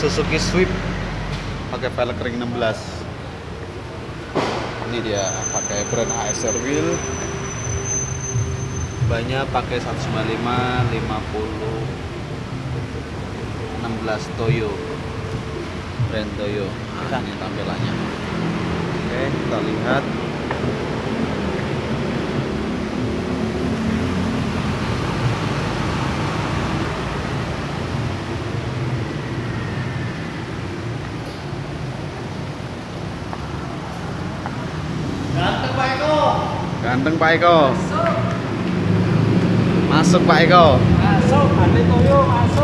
Suzuki Swift pakai velg ring 16 ini dia pakai brand ASR wheel. Banyak pakai 195 50 16 Toyo. Brand Toyo nah, ini tampilannya. Oke kita lihat ganteng Pak Eko. Masuk Pak Eko. Masuk, Ade Toyo masuk.